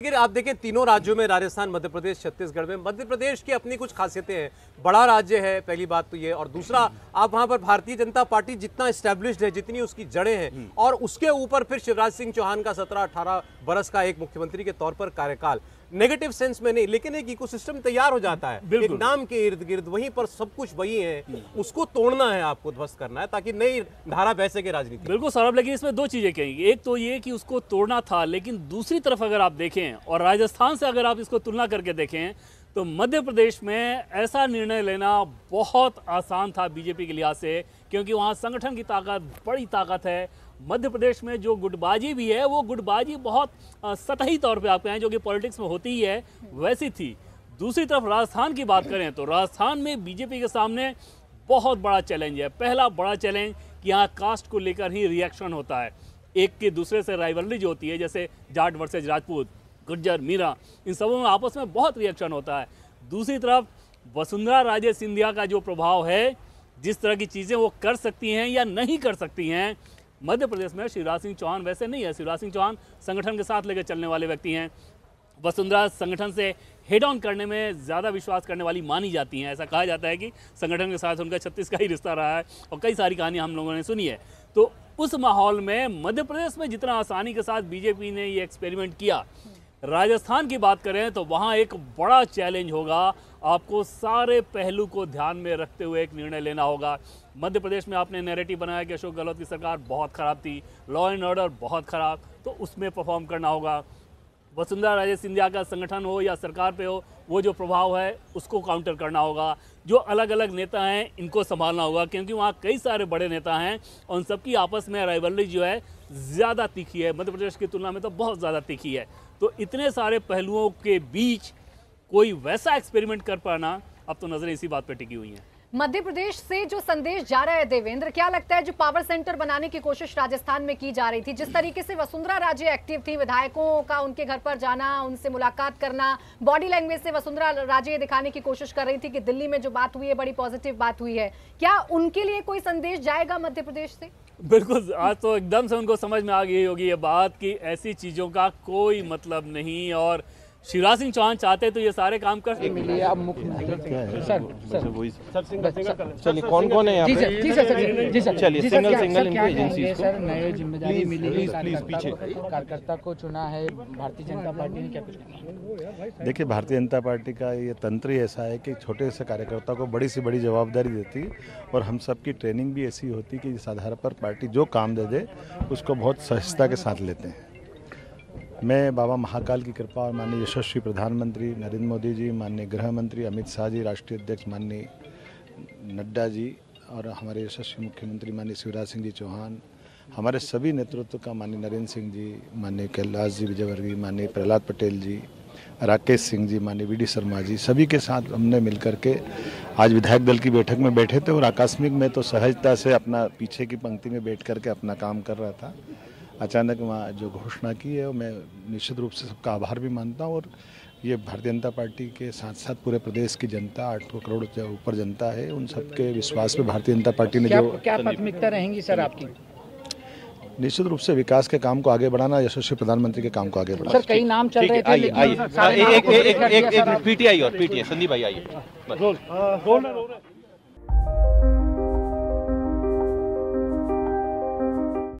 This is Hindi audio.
लेकिन आप देखें तीनों राज्यों में राजस्थान मध्य प्रदेश छत्तीसगढ़ में मध्य प्रदेश की अपनी कुछ खासियतें हैं। बड़ा राज्य है पहली बात तो ये और दूसरा आप वहाँ पर भारतीय जनता पार्टी जितना स्टैब्लिश्ड है जितनी उसकी जड़ें हैं और उसके ऊपर फिर शिवराज सिंह चौहान का सत्रह अठारह बरस का एक मुख्यमंत्री के तौर पर कार्यकाल। नेगेटिव सेंस में नहीं लेकिन एक इकोसिस्टम तैयार हो जाता है। एक नाम के इर्द गिर्द वहीं पर सब कुछ वही है। उसको तोड़ना है आपको ध्वस्त करना है ताकि नई धारा बह सके राजनीति। बिल्कुल सौरभ लेकिन इसमें दो चीज़ें कहेंगे। एक तो ये कि उसको तोड़ना था लेकिन दूसरी तरफ़ अगर आप देखें और राजस्थान से अगर आप इसको तुलना करके देखें तो मध्य प्रदेश में ऐसा निर्णय लेना बहुत आसान था बीजेपी के लिहाज से, क्योंकि वहाँ संगठन की ताकत, बड़ी ताकत है। मध्य प्रदेश में जो गुटबाजी भी है, वो गुटबाजी बहुत सतही तौर पे आप कहें, जो कि पॉलिटिक्स में होती ही है, वैसी थी। दूसरी तरफ़ राजस्थान की बात करें तो राजस्थान में बीजेपी के सामने बहुत बड़ा चैलेंज है। पहला बड़ा चैलेंज कि यहाँ कास्ट को लेकर ही रिएक्शन होता है। एक के दूसरे से राइवलरी जो होती है, जैसे जाट वर्सेज राजपूत। गुज्जर मीरा, इन सबों में आपस में बहुत रिएक्शन होता है। दूसरी तरफ़, वसुंधरा राजे सिंधिया का जो प्रभाव है, जिस तरह की चीज़ें वो कर सकती हैं या नहीं कर सकती हैं, मध्य प्रदेश में शिवराज सिंह चौहान वैसे नहीं है। शिवराज सिंह चौहान संगठन के साथ लेकर चलने वाले व्यक्ति हैं। वसुंधरा संगठन से हेड ऑन करने में ज़्यादा विश्वास करने वाली मानी जाती हैं। ऐसा कहा जाता है कि संगठन के साथ उनका छत्तीस का ही रिश्ता रहा है और कई सारी कहानी हम लोगों ने सुनी है। तो उस माहौल में मध्य प्रदेश में जितना आसानी के साथ बीजेपी ने ये एक्सपेरिमेंट किया राजस्थान की बात करें तो वहाँ एक बड़ा चैलेंज होगा। आपको सारे पहलू को ध्यान में रखते हुए एक निर्णय लेना होगा। मध्य प्रदेश में आपने नैरेटिव बनाया कि अशोक गहलोत की सरकार बहुत ख़राब थी लॉ एंड ऑर्डर बहुत ख़राब तो उसमें परफॉर्म करना होगा। वसुंधरा राजे सिंधिया का संगठन हो या सरकार पे हो, वो जो प्रभाव है, उसको काउंटर करना होगा। जो अलग अलग नेता हैं, इनको संभालना होगा, क्योंकि वहाँ कई सारे बड़े नेता हैं और उन सबकी आपस में राइवलरी जो है, ज़्यादा तीखी है। मध्य प्रदेश की तुलना में तो बहुत ज़्यादा तीखी है। तो इतने सारे पहलुओं के बीच कोई वैसा एक्सपेरिमेंट कर पाना अब तो नज़रें इसी बात पर टिकी हुई हैं। मध्य प्रदेश से जो संदेश जा रहा है देवेंद्र क्या लगता है जो पावर सेंटर बनाने की कोशिश राजस्थान में की जा रही थी? जिस तरीके से वसुंधरा राजे एक्टिव थी विधायकों का उनके घर पर जाना उनसे मुलाकात करना बॉडी लैंग्वेज से वसुंधरा राजे ये दिखाने की कोशिश कर रही थी कि दिल्ली में जो बात हुई है बड़ी पॉजिटिव बात हुई है। क्या उनके लिए कोई संदेश जाएगा मध्य प्रदेश से? बिल्कुल आज तो एकदम से उनको समझ में आ गई होगी ये बात कि ऐसी चीज़ों का कोई मतलब नहीं और शिवराज सिंह चौहान चाहते तो ये सारे काम कर मिली आप मुख्य सर सर चलिए कौन कौन है जी सर जी सर सर जी सर चलिए, सिंगल- सिंगल इनको कहेंगे सर नए ज़िम्मेदारी मिली है प्लीज़, कार्यकर्ता को- कार्यकर्ता को चुना है भारतीय जनता पार्टी ने क्या कुछ देखिए भारतीय जनता पार्टी का ये तंत्र ही ऐसा है कि छोटे से कार्यकर्ता को बड़ी से बड़ी जवाबदारी देती और हम सब की ट्रेनिंग भी ऐसी होती कि इस आधार पर पार्टी जो काम दे दे उसको बहुत सहजता के साथ लेते हैं। मैं बाबा महाकाल की कृपा और माननीय यशस्वी प्रधानमंत्री नरेंद्र मोदी जी, माननीय गृह मंत्री अमित शाह जी, राष्ट्रीय अध्यक्ष माननीय नड्डा जी और हमारे यशस्वी मुख्यमंत्री माननीय शिवराज सिंह जी चौहान, हमारे सभी नेतृत्व का माननीय नरेंद्र सिंह जी, माननीय कैलाश जी विजयवर्गीय, माननीय प्रहलाद पटेल जी, राकेश सिंह जी, माननीय वी शर्मा जी, सभी के साथ हमने मिलकर के आज विधायक दल की बैठक में बैठे थे और आकस्मिक में तो सहजता से अपना पीछे की पंक्ति में बैठ करके अपना काम कर रहा था। अचानक वहाँ जो घोषणा की है वो मैं निश्चित रूप से सबका आभार भी मानता हूँ और ये भारतीय जनता पार्टी के साथ साथ पूरे प्रदेश की जनता आठ सौ करोड़ से ऊपर जनता है उन सबके विश्वास पे भारतीय जनता पार्टी ने क्या जो क्या प्राथमिकता रहेंगी सर आपकी? निश्चित रूप से विकास के काम को आगे बढ़ाना यशस्वी प्रधानमंत्री के काम को आगे बढ़ाना। सर कई नाम चल रहे है थे आइए आइए। पीटीआई और पीटीआई संदीप भाई आइए।